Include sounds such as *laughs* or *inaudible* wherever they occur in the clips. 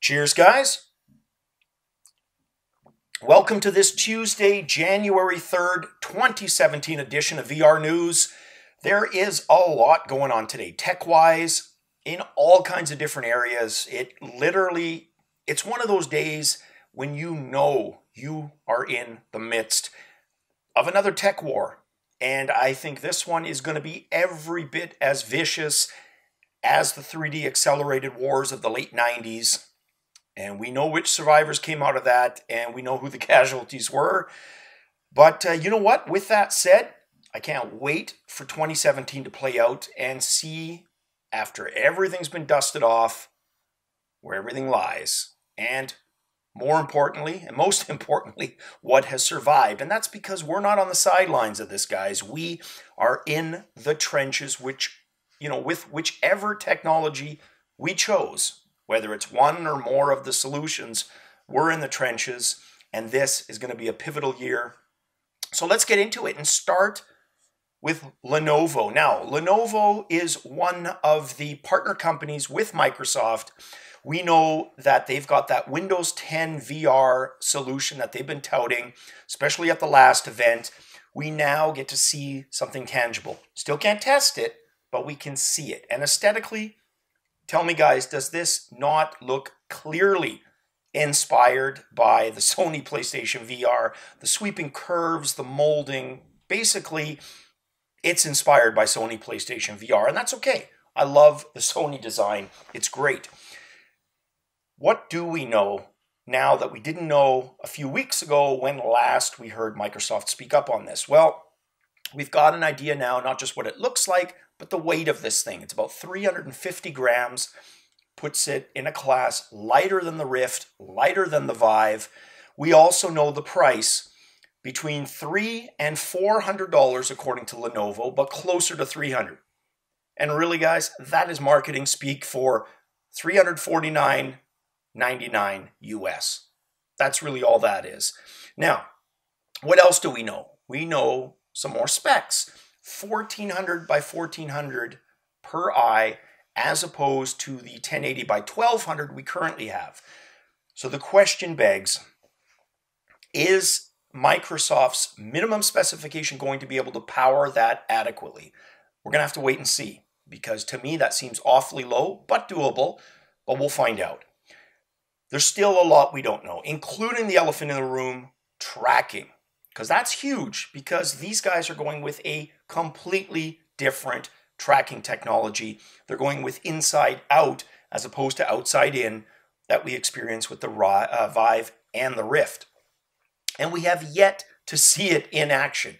Cheers, guys. Welcome to this Tuesday, January 3rd, 2017 edition of VR News. There is a lot going on today, tech wise, in all kinds of different areas. It literally, it's one of those days when you know you are in the midst of another tech war. And I think this one is going to be every bit as vicious as the 3D accelerated wars of the late 90s. And we know which survivors came out of that, and we know who the *laughs* casualties were. But uh, you know what? With that said, I can't wait for 2017 to play out and see, after everything's been dusted off, where everything lies. And more importantly, and most *laughs* importantly, what has survived. And that's because we're not on the sidelines of this, guys. We are in the trenches, which, you know, with whichever technology we chose, whether it's one or more of the solutions, we're in the trenches. And this is going to be a pivotal year. So let's get into it and start with Lenovo. Now, Lenovo is one of the partner companies with Microsoft we know that they've got that Windows 10 VR solution that they've been touting, especially at the last event. We now get to see something tangible. Still can't test it, but we can see it. And aesthetically, tell me, guys, does this not look clearly inspired by the Sony PlayStation VR? The sweeping curves, the molding, basically, it's inspired by Sony PlayStation VR, and that's okay. I love the Sony design, it's great. What do we know now that we didn't know a few weeks ago when last we heard Microsoft speak up on this? Well, we've got an idea now, not just what it looks like, but the weight of this thing. It's about 350 grams, puts it in a class lighter than the Rift, lighter than the Vive. We also know the price between three and four hundred dollars according to Lenovo, but closer to 300. And really, guys, that is marketing speak for 349 99 US. That's really all that is. Now, what else do we know? We know some more specs. 1400 by 1400 per eye as opposed to the 1080 by 1200 we currently have. So the question begs, is Microsoft's minimum specification going to be able to power that adequately? We're going to have to wait and see because to me that seems awfully low, but doable, but we'll find out. There's still a lot we don't know, including the elephant in the room tracking. Because that's huge, because these guys are going with a completely different tracking technology. They're going with inside out as opposed to outside in that we experience with the uh, Vive and the Rift. And we have yet to see it in action.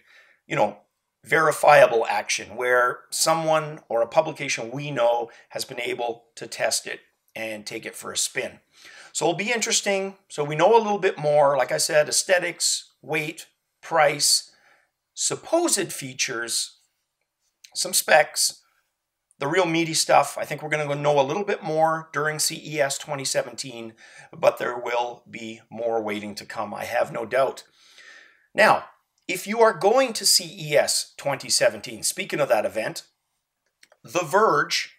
You know, verifiable action where someone or a publication we know has been able to test it and take it for a spin. So it'll be interesting. So we know a little bit more, like I said, aesthetics, weight, price, supposed features, some specs, the real meaty stuff. I think we're going to know a little bit more during CES 2017, but there will be more waiting to come, I have no doubt. Now, if you are going to CES 2017, speaking of that event, The Verge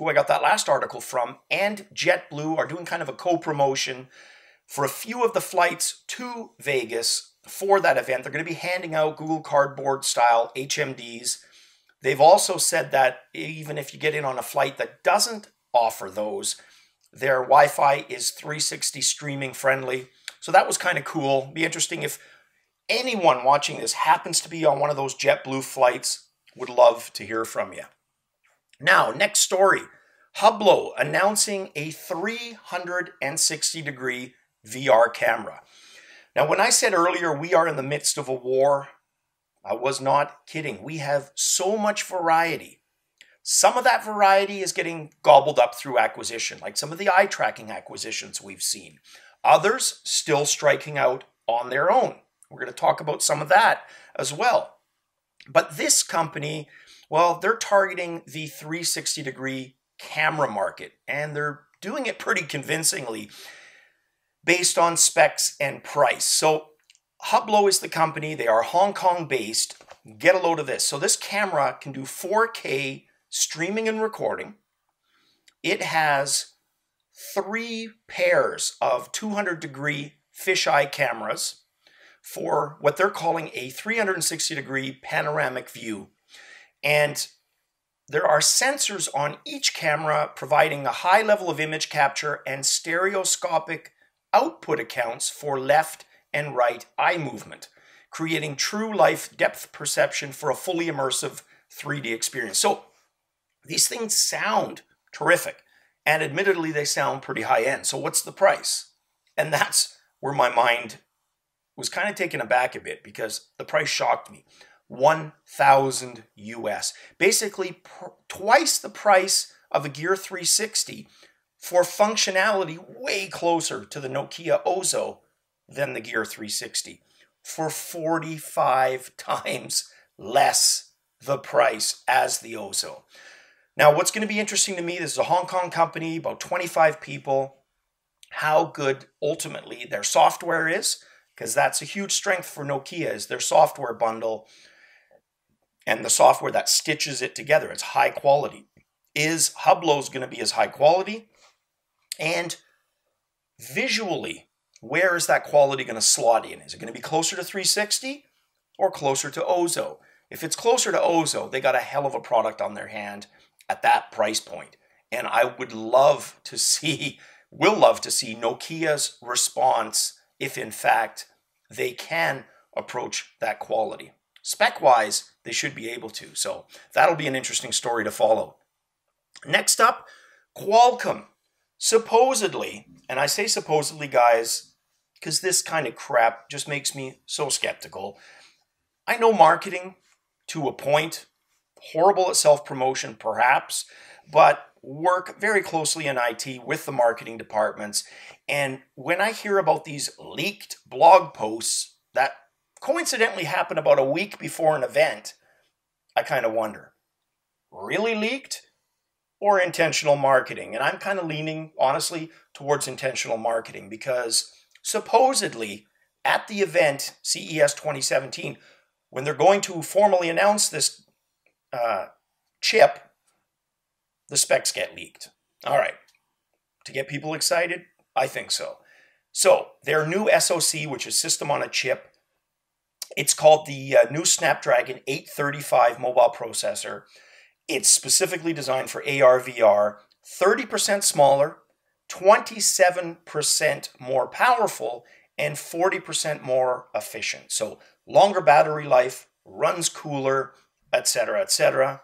who I got that last article from, and JetBlue are doing kind of a co promotion for a few of the flights to Vegas for that event. They're going to be handing out Google Cardboard style HMDs. They've also said that even if you get in on a flight that doesn't offer those, their Wi Fi is 360 streaming friendly. So that was kind of cool. Be interesting if anyone watching this happens to be on one of those JetBlue flights. Would love to hear from you. Now, next story Hubblo announcing a 360 degree VR camera. Now, when I said earlier we are in the midst of a war, I was not kidding. We have so much variety. Some of that variety is getting gobbled up through acquisition, like some of the eye tracking acquisitions we've seen. Others still striking out on their own. We're going to talk about some of that as well. But this company well, they're targeting the 360 degree camera market, and they're doing it pretty convincingly based on specs and price. So, Hubblo is the company, they are Hong Kong based. Get a load of this. So, this camera can do 4K streaming and recording. It has three pairs of 200 degree fisheye cameras for what they're calling a 360 degree panoramic view. And there are sensors on each camera providing a high level of image capture and stereoscopic output accounts for left and right eye movement, creating true life depth perception for a fully immersive 3D experience. So these things sound terrific. And admittedly, they sound pretty high end. So, what's the price? And that's where my mind was kind of taken aback a bit because the price shocked me. 1000 US. Basically, pr- twice the price of a Gear 360 for functionality way closer to the Nokia Ozo than the Gear 360 for 45 *laughs* times less the price as the Ozo. Now, what's going to be interesting to me, this is a Hong Kong company, about 25 people, how good ultimately their software is, because that's a huge strength for Nokia is their software bundle and the software that stitches it together. It's high quality. Is Hubblo's going to be as high quality? And visually, where is that quality going to slot in? Is it going to be closer to 360 or closer to Ozo? If it's closer to Ozo, they got a hell of a product on their hand at that price point. And I would love to see, will love to see Nokia's response if in fact they can approach that quality. Spec wise, they should be able to. So that'll be an interesting story to follow. Next up, Qualcomm. Supposedly, and I say supposedly, guys, because this kind of crap just makes me so skeptical. I know marketing to a point, horrible at self promotion, perhaps, but work very closely in IT with the marketing departments. And when I hear about these leaked blog posts that coincidentally happen about a week before an event, I kind of wonder really leaked or intentional marketing? And I'm kind of leaning, honestly, towards intentional marketing because supposedly at the event, CES 2017, when they're going to formally announce this uh, chip, the specs get leaked. All right. To get people excited? I think so. So, their new SoC, which is system on a chip, it's called the uh, new Snapdragon 835 mobile processor. It's specifically designed for AR VR, 30% smaller, 27% more powerful, and 40% more efficient. So, longer battery life, runs cooler, etc., etc.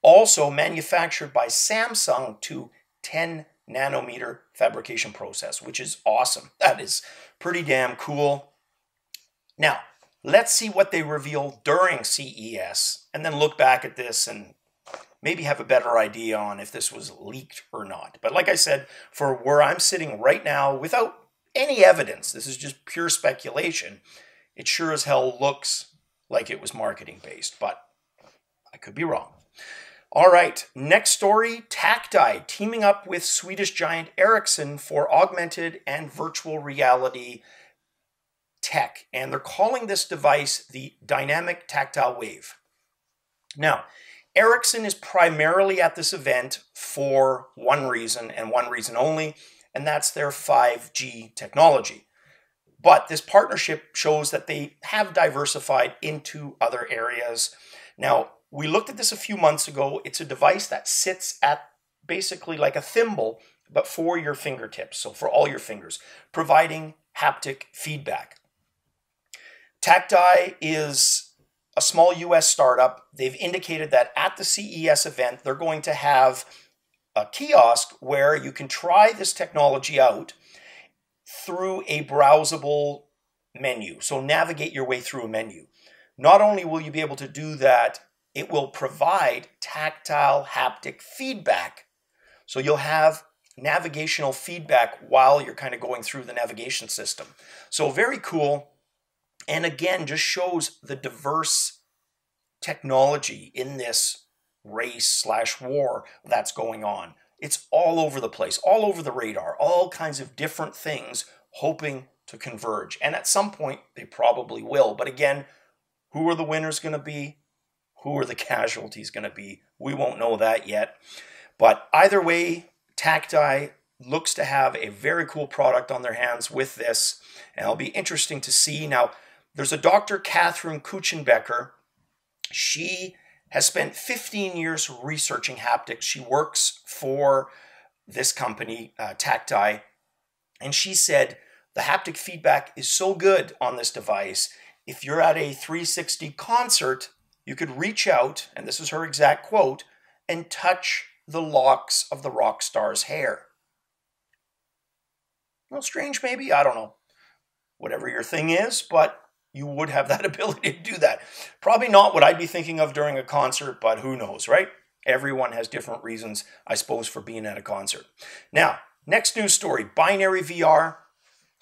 Also manufactured by Samsung to 10 nanometer fabrication process, which is awesome. That is pretty damn cool. Now, let's see what they reveal during CES and then look back at this and maybe have a better idea on if this was leaked or not. But like I said, for where I'm sitting right now, without any evidence, this is just pure speculation, it sure as hell looks like it was marketing based, but I could be wrong. All right, next story Tactai teaming up with Swedish giant Ericsson for augmented and virtual reality tech. And they're calling this device the Dynamic Tactile Wave. Now, Ericsson is primarily at this event for one reason and one reason only, and that's their 5G technology. But this partnership shows that they have diversified into other areas. Now, we looked at this a few months ago. It's a device that sits at basically like a thimble, but for your fingertips, so for all your fingers, providing haptic feedback. Tactai is a small US startup. They've indicated that at the CES event, they're going to have a kiosk where you can try this technology out through a browsable menu. So navigate your way through a menu. Not only will you be able to do that, it will provide tactile haptic feedback. So you'll have navigational feedback while you're kind of going through the navigation system. So very cool. And again, just shows the diverse technology in this race slash war that's going on. It's all over the place, all over the radar, all kinds of different things hoping to converge. And at some point, they probably will. But again, who are the winners going to be? Who are the *laughs* casualties going to be? We won't know that yet. But either way, Tactai looks to have a very cool product on their hands with this, and it'll be interesting to see. Now, there's a Dr. Katherine Kuchenbecker. She has spent 15 years researching haptics. She works for this company, uh, Tactai, and she said the haptic feedback is so good on this device. If you're at a 360 concert, you could reach out, and this is her exact quote, and touch the locks of the rock star's hair. Well, strange, maybe. I don't know. Whatever your thing is, but you would have that *laughs* ability to do that. Probably not what I'd be thinking of during a concert, but who knows, right? Everyone has different reasons, I suppose, for being at a concert. Now, next news story Binary VR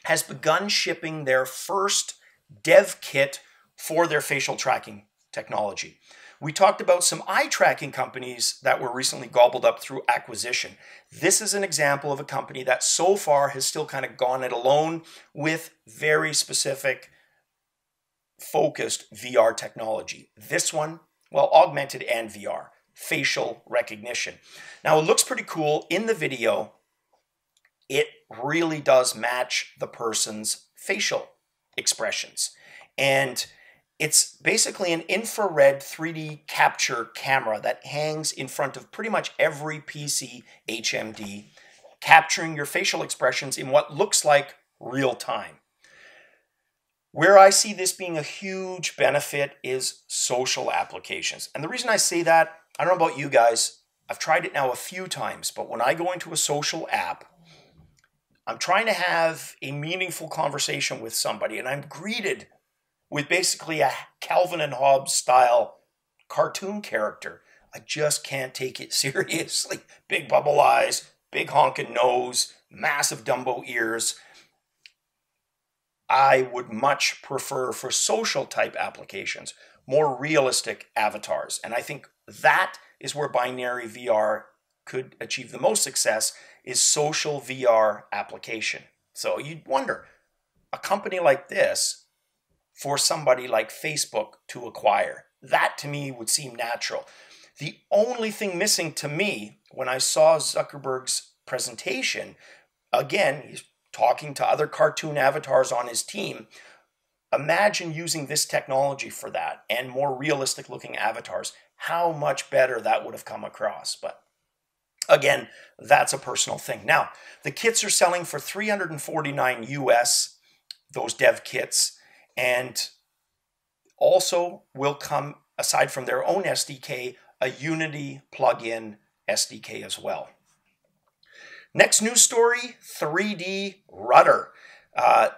has begun shipping their first dev kit for their facial tracking technology. We talked about some eye tracking companies that were recently gobbled up through acquisition. This is an example of a company that so far has still kind of gone it alone with very specific, focused VR technology. This one, well, augmented and VR, facial recognition. Now, it looks pretty cool in the video. It really does match the person's facial expressions. And it's basically an infrared 3D capture camera that hangs in front of pretty much every PC HMD, capturing your facial expressions in what looks like real time. Where I see this being a huge benefit is social applications. And the reason I say that, I don't know about you guys, I've tried it now a few times, but when I go into a social app, I'm trying to have a meaningful conversation with somebody and I'm greeted with basically a Calvin and Hobbes style cartoon character. I just can't take it *laughs* seriously. Big bubble eyes, big honking nose, massive Dumbo ears. I would much prefer for social type applications more realistic avatars. And I think that is where binary VR could achieve the most success is social VR application. So you'd wonder, a company like this for somebody like Facebook to acquire. That to me would seem natural. The only thing missing to me when I saw Zuckerberg's presentation, again, he's talking to other cartoon avatars on his team. Imagine using this technology for that and more realistic looking avatars. How much better that would have come across. But again, that's a personal thing. Now, the kits are selling for 349 US, those dev kits and also will come, aside from their own SDK, a Unity plugin SDK as well. Next news story 3D Rudder. Uh,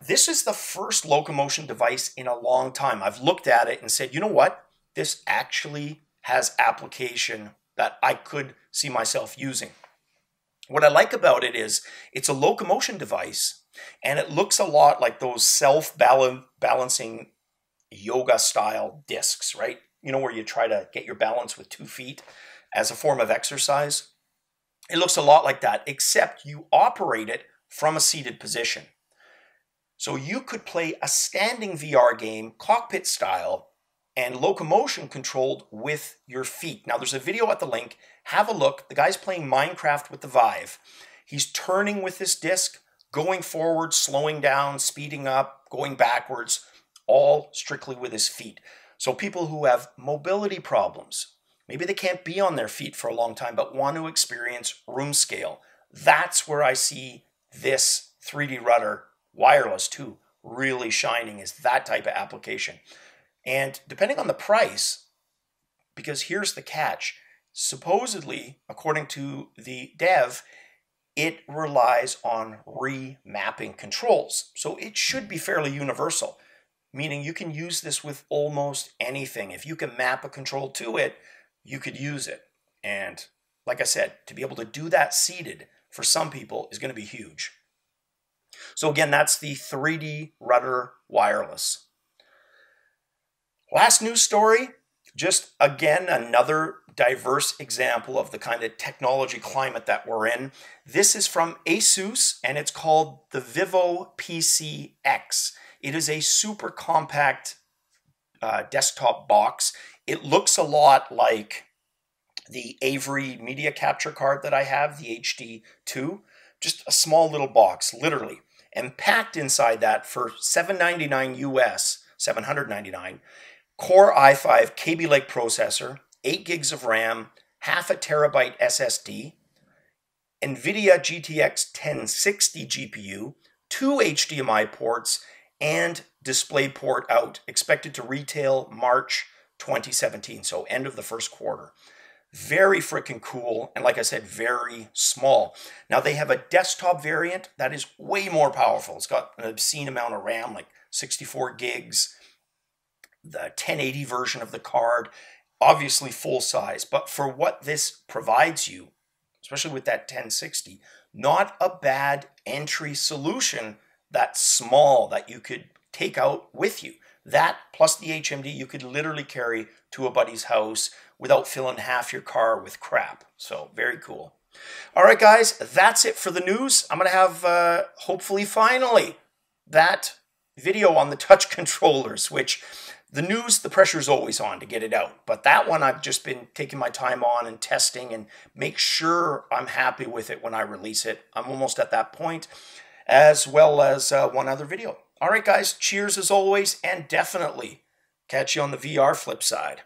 this is the first locomotion device in a long time. I've looked at it and said, you know what? This actually has application that I could see myself using. What I like about it is it's a locomotion device and it looks a lot like those self balancing yoga style discs, right? You know, where you try to get your balance with two feet as a form of exercise. It looks a lot like that, except you operate it from a seated position. So you could play a standing VR game, cockpit style, and locomotion controlled with your feet. Now, there's a video at the link. Have a look. The guy's playing Minecraft with the Vive. He's turning with this disc going forward, slowing down, speeding up, going backwards, all strictly with his feet. So people who have mobility problems, maybe they can't be on their feet for a long time, but want to experience room scale. That's where I see this 3D rudder wireless too really shining is that type of application. And depending on the price, because here's the catch, supposedly, according to the dev, it relies on remapping controls. So it should be fairly universal, meaning you can use this with almost anything. If you can map a control to it, you could use it. And like I said, to be able to do that seated for some people is going to be huge. So again, that's the 3D rudder wireless. Last news story, just again another diverse example of the kind of technology climate that we're in. This is from Asus and it's called the Vivo PC X. It is a super compact uh, desktop box. It looks a lot like the AVerMedia capture card that I have, the HD2, just a small little box, literally. And packed inside that for 799 US, 799, Core i5 Kaby Lake processor, 8 gigs of RAM, half a terabyte SSD, NVIDIA GTX 1060 GPU, two HDMI ports, and DisplayPort out, expected to retail March 2017, so end of the first quarter. Very freaking cool, and like I said, very small. Now they have a desktop variant that is way more powerful. It's got an obscene amount of RAM, like 64 gigs, the 1080 version of the card, obviously full size. But for what this provides you, especially with that 1060, not a bad entry solution that's small that you could take out with you. That plus the HMD you could literally carry to a buddy's house without filling half your car with crap. So, very cool. All right, guys, that's it for the news. I'm going to have, uh, hopefully, finally, that video on the touch *laughs* controllers, which the news, the pressure is always on to get it out. But that one I've just been taking my time on and testing and make sure I'm happy with it when I release it. I'm almost at that point, as well as uh, one other video. All right, guys, cheers as always, and definitely catch you on the VR flip side.